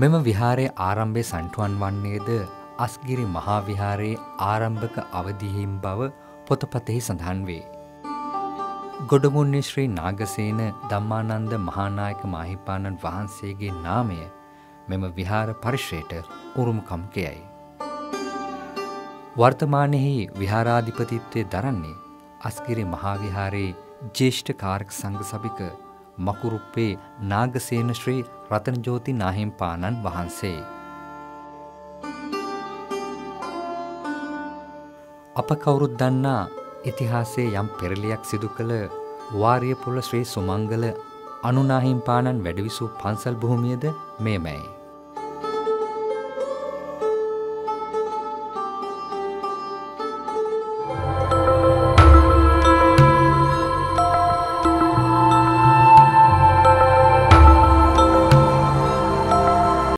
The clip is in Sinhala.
මෙම විහාරයේ ආරම්භය සන්ටුවන් වන්නේද අස්ගිරි මහාවිහාරයේ ආරම්භක අවදිහිම් බව පොතපතෙහි සඳහන් වේ. ගොඩමුන්නේ ශ්‍රී නාගසේන ධම්මානන්ද මහානායක මාහිපාණන් වහන්සේගේ නාමය මෙම විහාර පරිශ්‍රයට උරුමකම් කෙයයි. වර්තමානයෙහි විහාරාධිපතිත්වය දරන්නේ අස්ගිරි මහාවිහාරයේ ජේෂ්ඨ කාරක සංඝ සභික මකුරුප්පේ නාගසේන ශ්‍රී රතනජෝති නාහිම්පාණන් වහන්සේ. අප කවුරුත් දන්නා ඉතිහාසයේ යම් පෙරලියක් සිදු කළ වාරියපොළ ශ්‍රී සුමංගල අනුනාහිම්පාණන් වැඩවිසූ පන්සල් භූමියද මේමැයි.